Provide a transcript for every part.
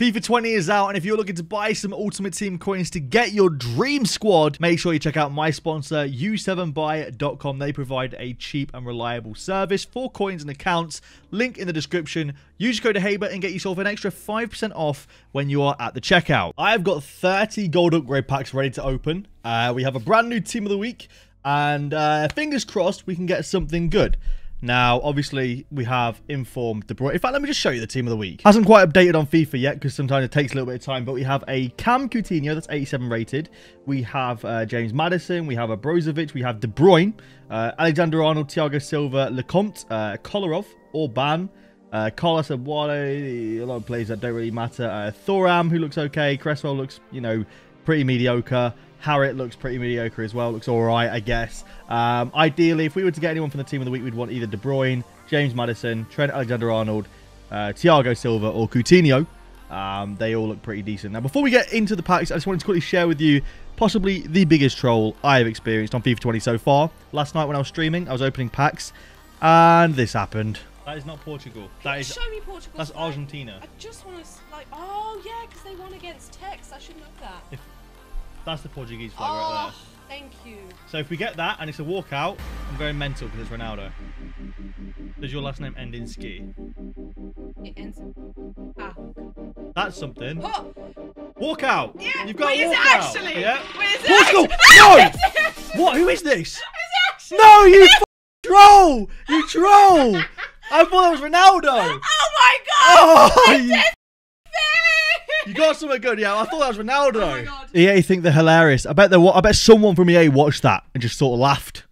FIFA 20 is out, and if you're looking to buy some Ultimate Team coins to get your dream squad, make sure you check out my sponsor, u7buy.com. They provide a cheap and reliable service for coins and accounts. Link in the description. Use code HABER and get yourself an extra 5% off when you are at the checkout. I've got 30 gold upgrade packs ready to open. Uh, we have a brand new Team of the Week, and uh, fingers crossed we can get something good. Now, obviously, we have informed De Bruyne. In fact, let me just show you the team of the week. Hasn't quite updated on FIFA yet because sometimes it takes a little bit of time, but we have a Cam Coutinho that's 87 rated. We have uh, James Maddison. We have a Brozovic. We have De Bruyne, uh, Alexander Arnold, Thiago Silva, Lecomte, uh, Kolarov, Orban, uh, Carlos Abuale, a lot of players that don't really matter. Uh, Thuram, who looks okay. Cresswell looks, you know, pretty mediocre. Harriet looks pretty mediocre as well. Looks all right, I guess. Um, ideally, if we were to get anyone from the team of the week, we'd want either De Bruyne, James Maddison, Trent Alexander-Arnold, uh, Thiago Silva, or Coutinho. Um, they all look pretty decent. Now, before we get into the packs, I just wanted to quickly share with you possibly the biggest troll I have experienced on FIFA 20 so far. Last night when I was streaming, I was opening packs, and this happened. That is not Portugal. That is Show me Portugal. that's Argentina. I just want to like. Oh yeah, because they won against Tex. I should know that. If that's the Portuguese flag oh, right there. thank you. So if we get that and it's a walkout, I'm going mental because it's Ronaldo. Does your last name end in ski? It ends. In ah. That's something. Oh, Walkout. yeah. You've got Wait, a is it walkout. actually? Yeah. Wait, is it Portugal. No. what? Who is this? Is? No, you f- troll. You troll. I thought it was Ronaldo. Oh my god! Oh, you, got something good. Yeah, I thought that was Ronaldo. Oh my God. EA think they're hilarious. I bet they. I bet someone from EA watched that and just sort of laughed.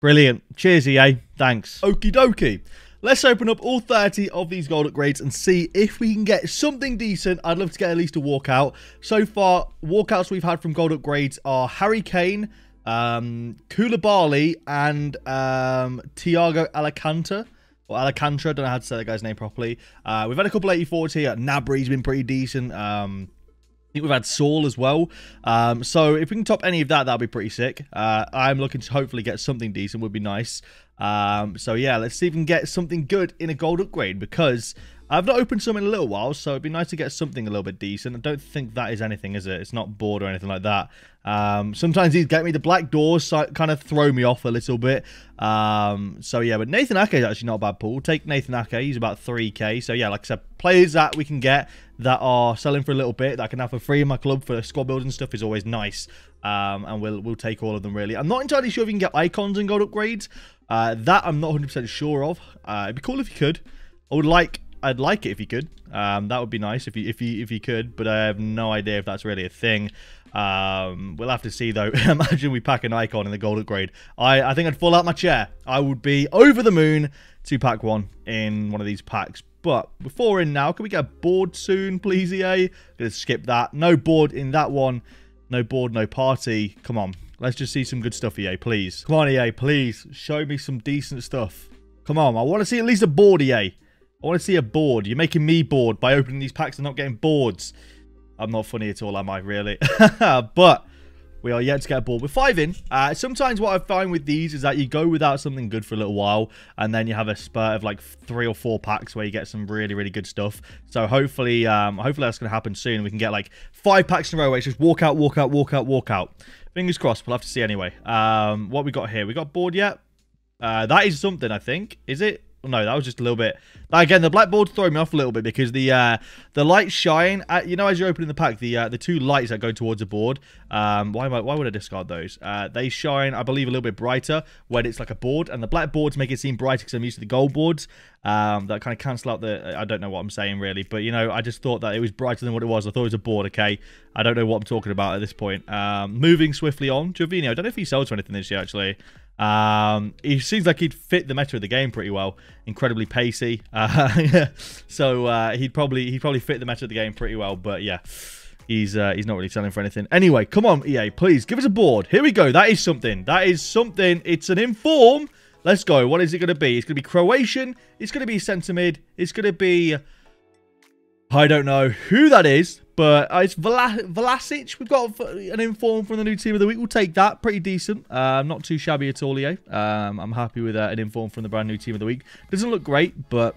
Brilliant. Cheers, EA. Thanks. Okie dokie. Let's open up all 30 of these gold upgrades and see if we can get something decent. I'd love to get at least a walkout. So far, walkouts we've had from gold upgrades are Harry Kane, um, Koulibaly, and um, Thiago Alcantara. Or Alcantara, don't know how to say that guy's name properly. Uh, we've had a couple 84s here. Gnabry's been pretty decent. Um, I think we've had Saul as well. Um, so if we can top any of that, that'll be pretty sick. Uh, I'm looking to hopefully get something decent. Would be nice. Um, so yeah, let's see if we can get something good in a gold upgrade because I've not opened some in a little while. So it'd be nice to get something a little bit decent. I don't think that is anything, is it? It's not board or anything like that. Um, sometimes these get me the black doors, kind of throw me off a little bit. Um, so yeah, but Nathan Ake is actually not a bad pool. Take Nathan Ake. He's about 3k. So yeah, like I said, players that we can get that are selling for a little bit that I can have for free in my club for squad building stuff is always nice. Um, and we'll we'll take all of them really. I'm not entirely sure if you can get icons and gold upgrades. Uh, that I'm not 100% sure of. Uh, it'd be cool if you could. I would like I'd like it if you could. Um, that would be nice if you if you if you could, but I have no idea if that's really a thing. Um, we'll have to see though. Imagine we pack an icon in the gold upgrade. I I think I'd fall out my chair. I would be over the moon to pack one in one of these packs. But before in now, can we get a board soon, please, EA? Gonna skip that. No board in that one. No board, no party. Come on. Let's just see some good stuff, EA, please. Come on, EA, please. Show me some decent stuff. Come on, I want to see at least a board, EA. I want to see a board. You're making me bored by opening these packs and not getting boards. I'm not funny at all, am I, really? but we are yet to get a board with five in. Uh, sometimes what I find with these is that you go without something good for a little while, and then you have a spurt of like three or four packs where you get some really, really good stuff. So hopefully, um, hopefully that's going to happen soon. We can get like five packs in a row where it's just walk out, walk out, walk out, walk out. Fingers crossed. We'll have to see anyway. Um, what we got here? We got board yet? Uh, that is something, I think. Is it? No, that was just a little bit. Again, the blackboard's throwing me off a little bit because the uh, the lights shine. At, you know, as you're opening the pack, the uh, the two lights that go towards the board. Um, why, am I, why would I discard those? Uh, they shine, I believe, a little bit brighter when it's like a board, and the black boards make it seem brighter because I'm used to the gold boards. Um, that kind of cancel out the. I don't know what I'm saying really, but you know, I just thought that it was brighter than what it was. I thought it was a board. Okay, I don't know what I'm talking about at this point. Um, moving swiftly on, Jovino. I don't know if he sells to anything this year actually. Um, he seems like he'd fit the meta of the game pretty well. Incredibly pacey. Uh, so uh, he'd probably he'd probably fit the meta of the game pretty well. But yeah, he's uh, he's not really selling for anything. Anyway, come on, EA, please give us a board. Here we go. That is something. That is something. It's an inform. Let's go. What is it going to be? It's going to be Croatian. It's going to be centre mid. It's going to be. I don't know who that is, but uh, it's Vla Vlasic. We've got an inform from the new team of the week. We'll take that. Pretty decent. Uh, not too shabby at all, EA. Um, I'm happy with uh, an inform from the brand new team of the week. Doesn't look great, but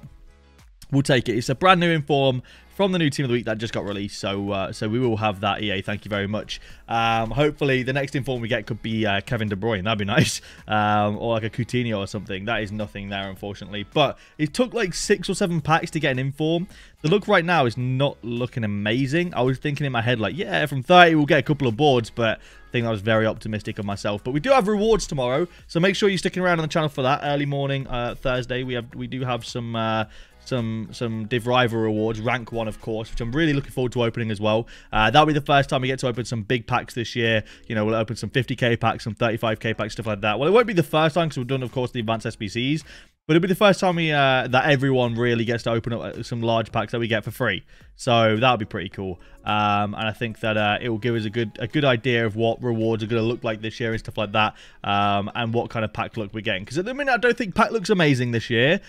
we'll take it. It's a brand new inform from the new team of the week that just got released. So uh, so we will have that, EA. Thank you very much. Um, hopefully, the next inform we get could be uh, Kevin De Bruyne. That'd be nice. Um, or like a Coutinho or something. That is nothing there, unfortunately. But it took like six or seven packs to get an inform. The look right now is not looking amazing. I was thinking in my head, like, yeah, from 30 we'll get a couple of boards, but I think I was very optimistic of myself. But we do have rewards tomorrow, so make sure you're sticking around on the channel for that. Early morning, uh, Thursday, we have we do have some uh, some some Div Rival rewards, rank one, of course, which I'm really looking forward to opening as well. Uh, that'll be the first time we get to open some big packs this year. You know, we'll open some 50k packs, some 35k packs, stuff like that. Well, it won't be the first time because we've done, of course, the advanced SBCs. But it'll be the first time we uh, that everyone really gets to open up uh, some large packs that we get for free. So that'll be pretty cool. Um, and I think that uh, it will give us a good a good idea of what rewards are going to look like this year and stuff like that. Um, and what kind of pack look we're getting. Because at the minute, I don't think pack looks amazing this year.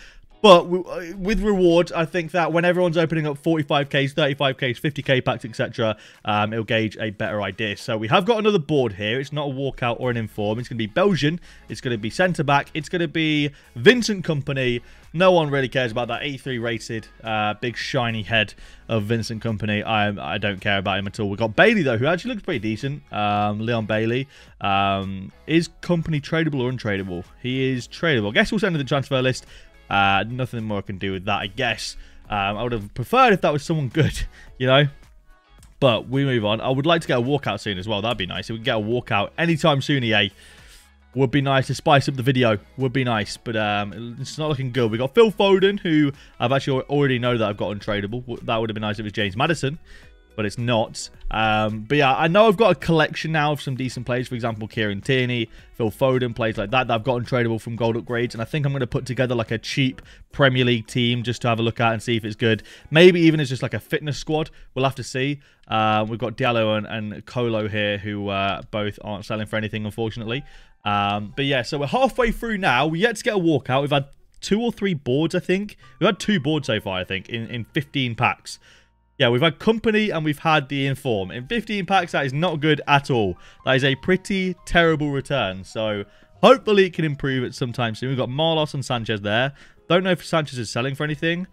But uh, with rewards, I think that when everyone's opening up 45Ks, 35Ks, 50K packs, etc., um, it'll gauge a better idea. So we have got another board here. It's not a walkout or an inform. It's going to be Belgian. It's going to be centre-back. It's going to be Vincent Kompany. No one really cares about that 83 rated, uh, big shiny head of Vincent Kompany. I I don't care about him at all. We've got Bailey, though, who actually looks pretty decent. Um, Leon Bailey. Um, is Kompany tradable or untradeable? He is tradable. I guess we'll send to the transfer list. Uh, nothing more I can do with that, I guess. Um, I would have preferred if that was someone good, you know? But we move on. I would like to get a walkout soon as well. That'd be nice. If we get a walkout anytime soon, EA. Would be nice to spice up the video. Would be nice. But um, it's not looking good. we got Phil Foden, who I've actually already know that I've got untradeable. That would have been nice if it was James Maddison but it's not. Um, but yeah, I know I've got a collection now of some decent players. For example, Kieran Tierney, Phil Foden, players like that that I've gotten tradable from gold upgrades. And I think I'm going to put together like a cheap Premier League team just to have a look at and see if it's good. Maybe even as just like a fitness squad. We'll have to see. Uh, we've got Diallo and, and Colo here who uh, both aren't selling for anything, unfortunately. Um, but yeah, so we're halfway through now. We yet to get a walkout. We've had two or three boards, I think. We've had two boards so far, I think, in, in 15 packs. Yeah, we've had Kompany and we've had the Inform. In 15 packs, that is not good at all. That is a pretty terrible return. So hopefully it can improve at some time soon. We've got Marlos and Sanchez there. Don't know if Sanchez is selling for anything.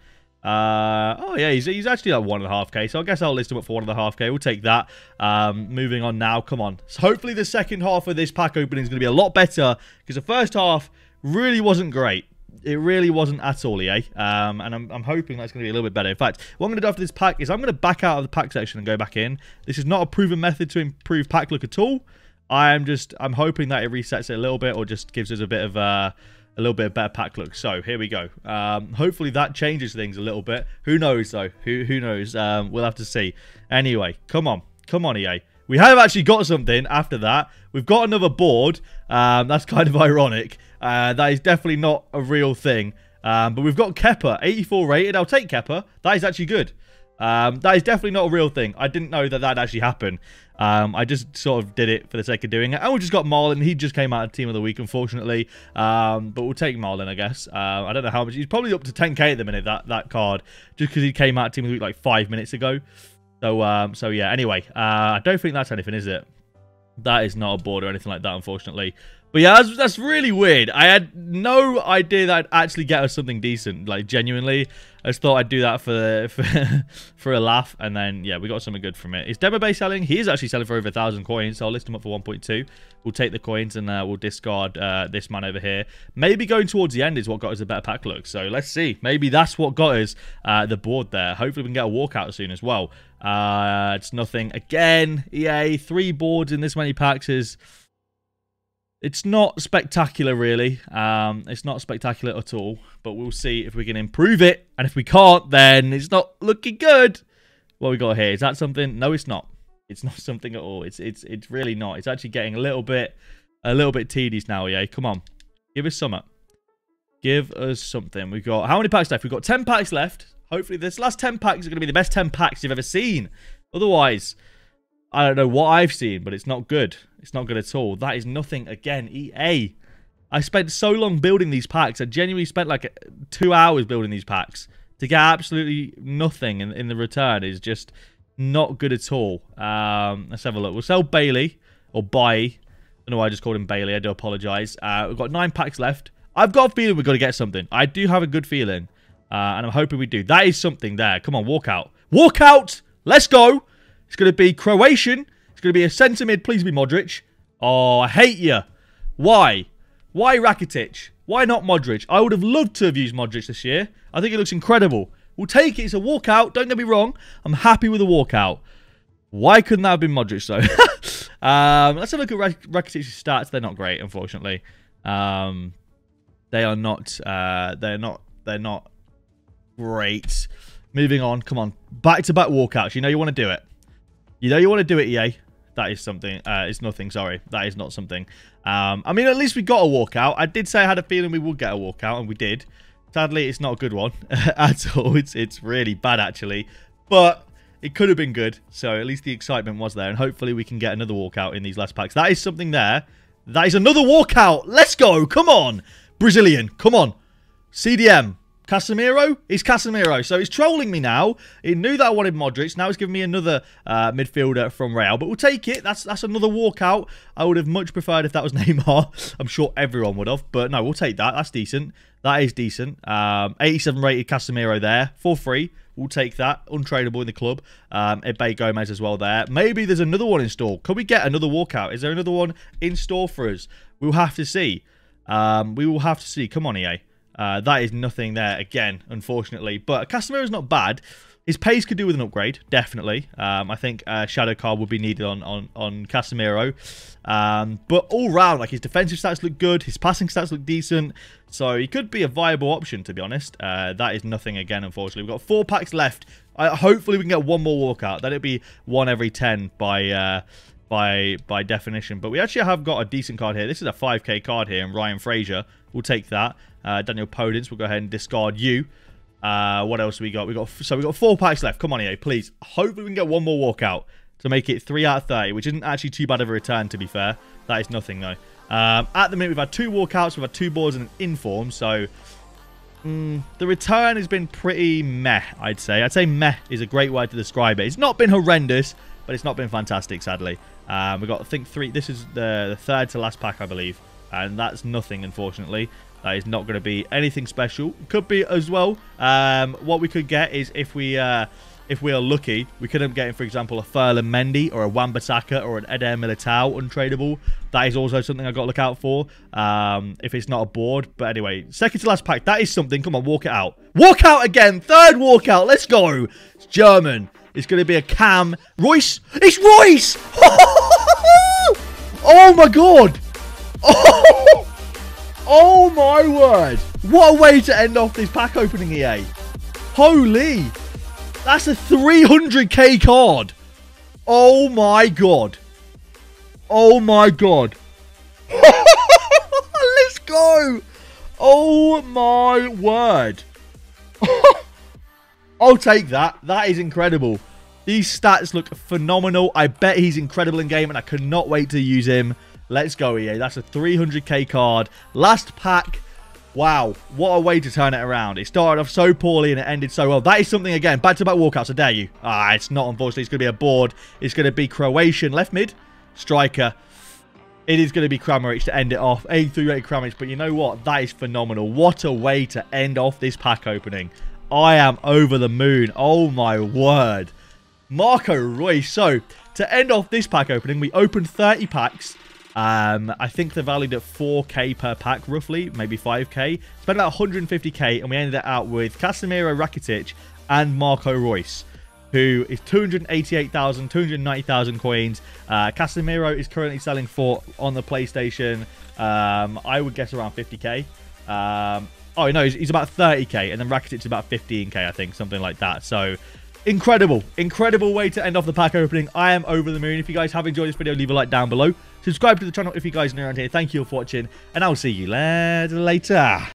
Uh, oh, yeah, he's, he's actually like 1.5k, so I guess I'll list him up for 1.5k. We'll take that. Um, moving on now. Come on. So hopefully the second half of this pack opening is going to be a lot better because the first half really wasn't great it really wasn't at all EA. Um, and I'm, I'm hoping that's going to be a little bit better. In fact, what I'm going to do after this pack is I'm going to back out of the pack section and go back in. This is not a proven method to improve pack look at all. I'm just, I'm hoping that it resets it a little bit or just gives us a bit of uh, a little bit of better pack look. So here we go. Um, hopefully that changes things a little bit. Who knows though? Who who knows? Um, we'll have to see. Anyway, come on, come on, EA. We have actually got something after that. We've got another board. Um, that's kind of ironic. Uh, that is definitely not a real thing. Um, but we've got Kepa, 84 rated. I'll take Kepa. That is actually good. Um, that is definitely not a real thing. I didn't know that that actually happened. Um, I just sort of did it for the sake of doing it. And we just got Marlin. He just came out of Team of the Week, unfortunately. Um, but we'll take Marlin, I guess. Uh, I don't know how much. He's probably up to 10k at the minute, that, that card. Just because he came out of Team of the Week like five minutes ago. So, um, so yeah. Anyway, uh, I don't think that's anything, is it? That is not a board or anything like that, unfortunately. But yeah, that's, that's really weird. I had no idea that I'd actually get us something decent. Like, genuinely. I just thought I'd do that for, for, for a laugh. And then, yeah, we got something good from it. Is Demo Bay selling? He is actually selling for over a 1,000 coins. So I'll list him up for 1.2. We'll take the coins and uh, we'll discard uh, this man over here. Maybe going towards the end is what got us a better pack look. So let's see. Maybe that's what got us uh, the board there. Hopefully we can get a walkout soon as well. Uh, it's nothing. Again, EA, three boards in this many packs is... It's not spectacular, really. Um, it's not spectacular at all. But we'll see if we can improve it. And if we can't, then it's not looking good. What we got here? Is that something? No, it's not. It's not something at all. It's it's it's really not. It's actually getting a little bit a little bit tedious now, yeah. Come on. Give us something. Give us something. We've got how many packs left? We've got 10 packs left. Hopefully this last 10 packs are to be the best 10 packs you've ever seen. Otherwise, I don't know what I've seen, but it's not good. It's not good at all. That is nothing. Again, EA. I spent so long building these packs. I genuinely spent like two hours building these packs. To get absolutely nothing in, in the return is just not good at all. Um, let's have a look. We'll sell Bailey. Or buy. I don't know why I just called him Bailey. I do apologise. Uh, we've got nine packs left. I've got a feeling we've got to get something. I do have a good feeling. Uh, and I'm hoping we do. That is something there. Come on, walk out. Walk out! Let's go. It's going to be Croatian. It's going to be a centre mid. Please be Modric. Oh, I hate you. Why? Why Rakitic? Why not Modric? I would have loved to have used Modric this year. I think it looks incredible. We'll take it. It's a walkout. Don't get me wrong. I'm happy with a walkout. Why couldn't that have been Modric, though? um, let's have a look at Rakitic's stats. They're not great, unfortunately. Um, they are not. Uh, they're not. They're not great. Moving on. Come on. Back-to-back walkouts. You know you want to do it. You know you want to do it, EA. That is something. Uh, it's nothing. Sorry. That is not something. Um, I mean, at least we got a walkout. I did say I had a feeling we would get a walkout, and we did. Sadly, it's not a good one at all. It's, it's really bad, actually. But it could have been good. So at least the excitement was there. And hopefully we can get another walkout in these last packs. That is something there. That is another walkout. Let's go. Come on. Brazilian. Come on. CDM. Casemiro? He's Casemiro. So he's trolling me now. He knew that I wanted Modric. Now he's giving me another uh, midfielder from Real. But we'll take it. That's that's another walkout. I would have much preferred if that was Neymar. I'm sure everyone would have. But no, we'll take that. That's decent. That is decent. Um, 87 rated Casemiro there for free. We'll take that. Untradeable in the club. Um, Gomez as well there. Maybe there's another one in store. Could we get another walkout? Is there another one in store for us? We'll have to see. Um, we will have to see. Come on, EA. Uh, that is nothing there again, unfortunately. But Casemiro is not bad. His pace could do with an upgrade, definitely. Um, I think uh, Shadow Card would be needed on on, on Casemiro. Um, but all round, like his defensive stats look good, his passing stats look decent. So he could be a viable option, to be honest. Uh, that is nothing again, unfortunately. We've got four packs left. Uh, hopefully we can get one more walkout. Then it'd be one every 10 by... By by definition. But we actually have got a decent card here. This is a 5k card here, and Ryan Fraser. We'll take that. Uh, Daniel Podence, we'll go ahead and discard you. Uh, what else we got? We got so we got four packs left. Come on, EA, please. Hopefully we can get one more walkout to make it three out of 30, which isn't actually too bad of a return, to be fair. That is nothing though. Um, at the minute, we've had two walkouts, we've had two boards and an inform, so mm, the return has been pretty meh, I'd say. I'd say meh is a great way to describe it. It's not been horrendous, but it's not been fantastic, sadly. Um, we've got, I think, three. This is the, the third to last pack, I believe, and that's nothing, unfortunately. That is not going to be anything special. Could be as well. Um, what we could get is if we uh, if we are lucky, we could end up getting, for example, a Ferland Mendy or a Wan-Bissaka or an Eder Militao untradeable. That is also something I've got to look out for um, if it's not a board. But anyway, second to last pack. That is something. Come on, walk it out. Walk out again. Third walkout. Let's go. It's German. It's going to be a Cam. Reus. It's Reus! oh, my God. Oh. My word. What a way to end off this pack opening, EA. Holy. That's a 300k card. Oh my god. Oh my god. Let's go. Oh my word. I'll take that. That is incredible. These stats look phenomenal. I bet he's incredible in game and I cannot wait to use him. Let's go, EA. That's a 300k card. Last pack. Wow, what a way to turn it around. It started off so poorly and it ended so well. That is something, again, back-to-back -back walkouts, I dare you. Ah, it's not, unfortunately. It's going to be a board. It's going to be Croatian left mid, striker. It is going to be Kramaric to end it off. 83 rated Kramaric, but you know what? That is phenomenal. What a way to end off this pack opening. I am over the moon. Oh, my word. Marco Reus. So, to end off this pack opening, we opened 30 packs. Um, I think they're valued at 4k per pack, roughly, maybe 5k. Spent about 150k, and we ended it out with Casemiro Rakitic and Marco Reus, who is 288,000, 290,000 coins. Uh, Casemiro is currently selling for, on the PlayStation, um, I would guess around 50k. Um, oh, no, he's, he's about 30k, and then Rakitic is about 15k, I think, something like that. So, incredible, incredible way to end off the pack opening. I am over the moon. If you guys have enjoyed this video, leave a like down below. Subscribe to the channel if you guys are new around here. Thank you for watching, and I'll see you later.